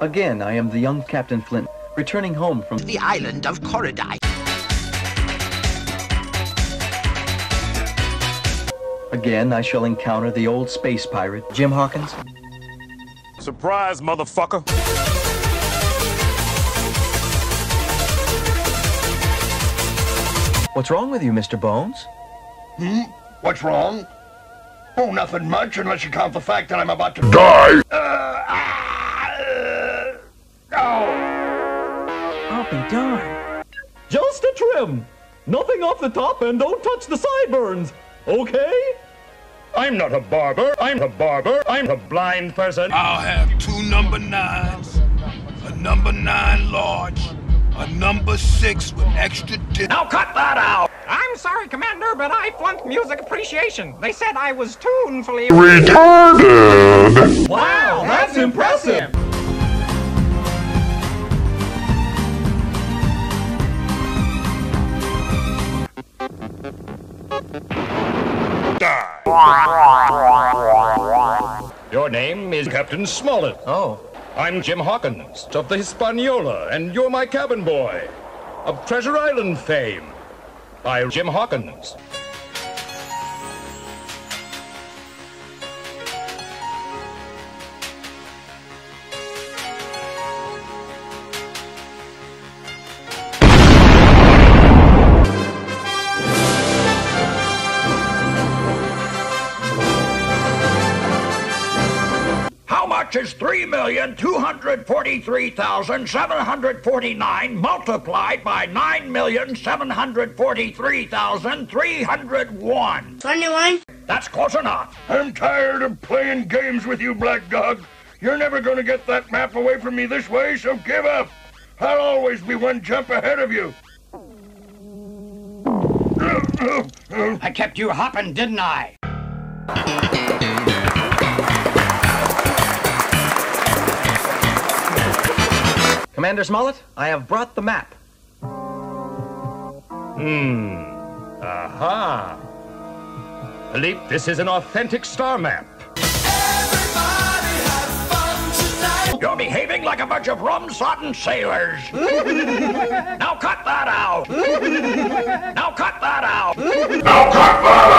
Again, I am the young Captain Flint, returning home from the island of Korodai. Again, I shall encounter the old space pirate, Jim Hawkins. Surprise, motherfucker! What's wrong with you, Mr. Bones? Hmm? What's wrong? Oh, nothing much, unless you count the fact that I'm about to die. Uh, ah, uh, oh. I'll be darned. Just a trim. Nothing off the top and don't touch the sideburns. Okay? I'm not a barber. I'm a barber. I'm a blind person. I'll have two number nines, a number nine large, a number six with extra dip. Now cut that out! I'm sorry, Commander, but I flunked music appreciation. They said I was tunefully retarded. Wow, that's impressive. Die. Your name is Captain Smollett. Oh. I'm Jim Hawkins of the Hispaniola, and you're my cabin boy of Treasure Island fame. I'm Jim Hawkins. Is 3,243,749 multiplied by 9,743,301. 21. That's close enough. I'm tired of playing games with you, Black Dog. You're never going to get that map away from me this way, so give up. I'll always be one jump ahead of you. I kept you hopping, didn't I? Commander Smollett, I have brought the map. Hmm. Aha. Philippe, this is an authentic star map. You're behaving like a bunch of rum-sodden sailors. now cut that out. now cut that out. Now cut that out.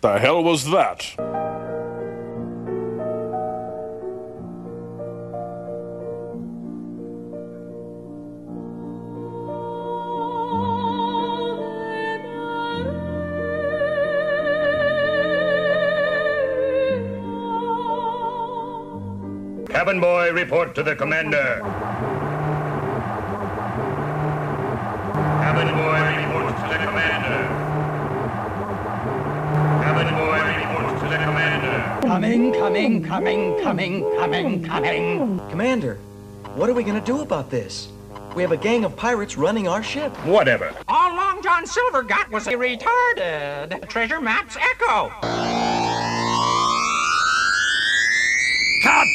The hell was that? Cabin boy, report to the commander. Cabin boy, report to the commander. Cabin boy, report to the commander. Coming, coming, coming, coming, coming, coming. Commander, what are we going to do about this? We have a gang of pirates running our ship. Whatever. All Long John Silver got was a retarded treasure map's echo. God